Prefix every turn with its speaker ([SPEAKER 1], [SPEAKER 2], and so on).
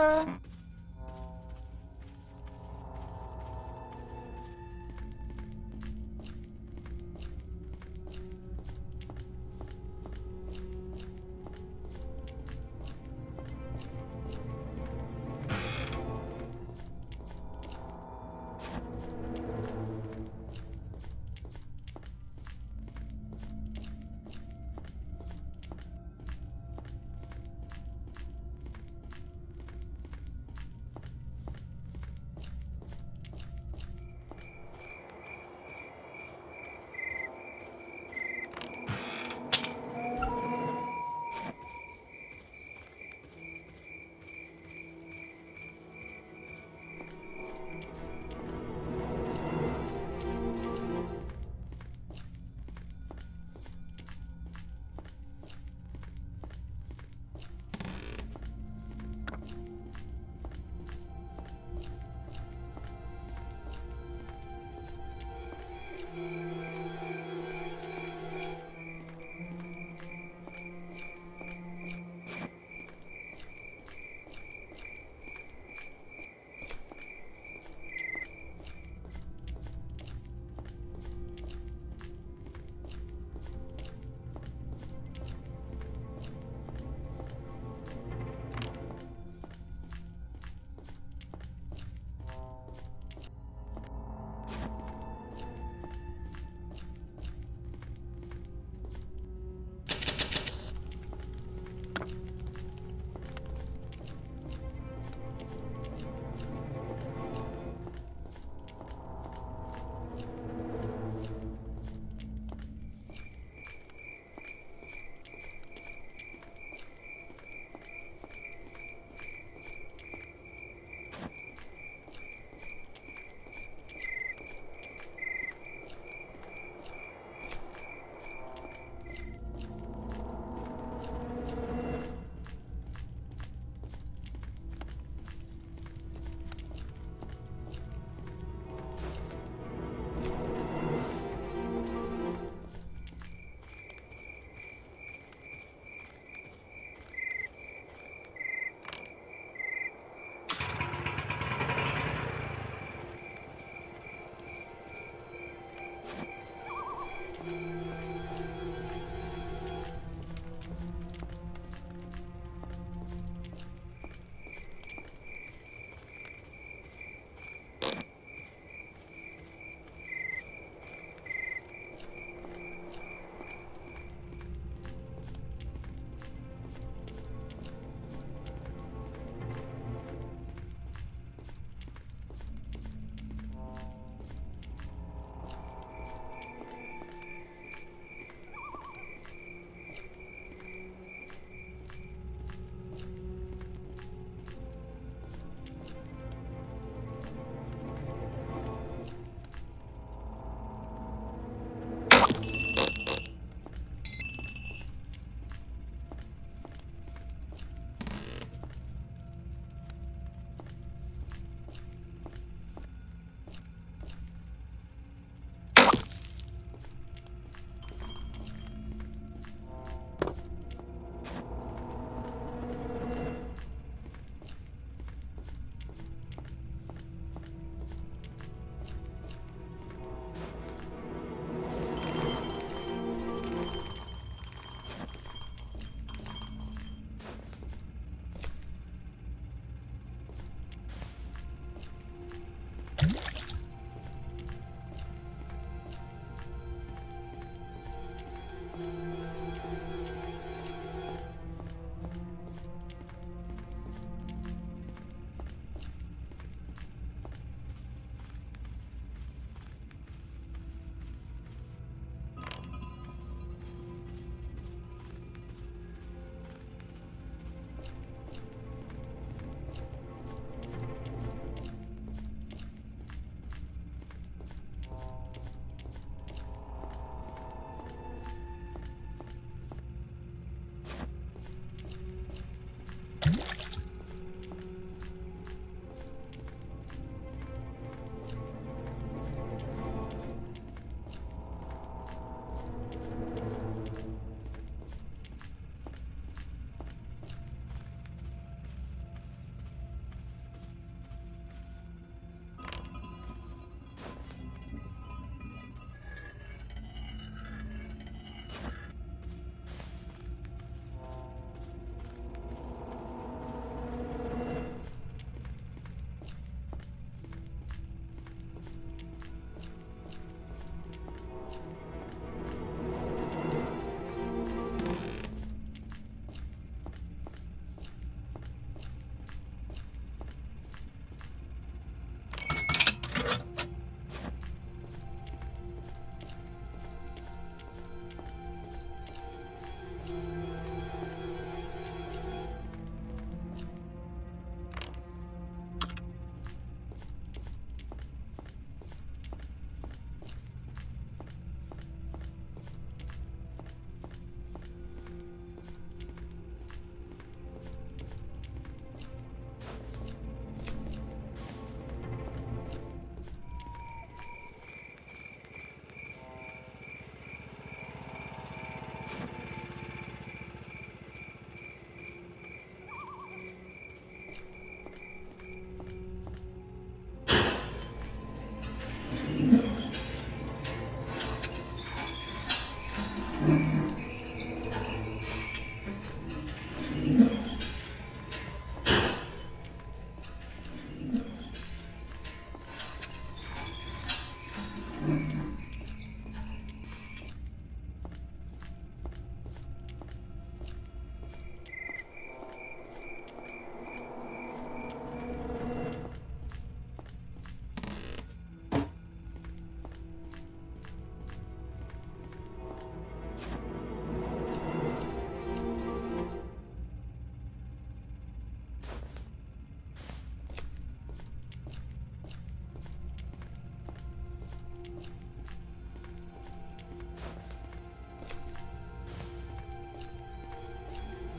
[SPEAKER 1] Uh,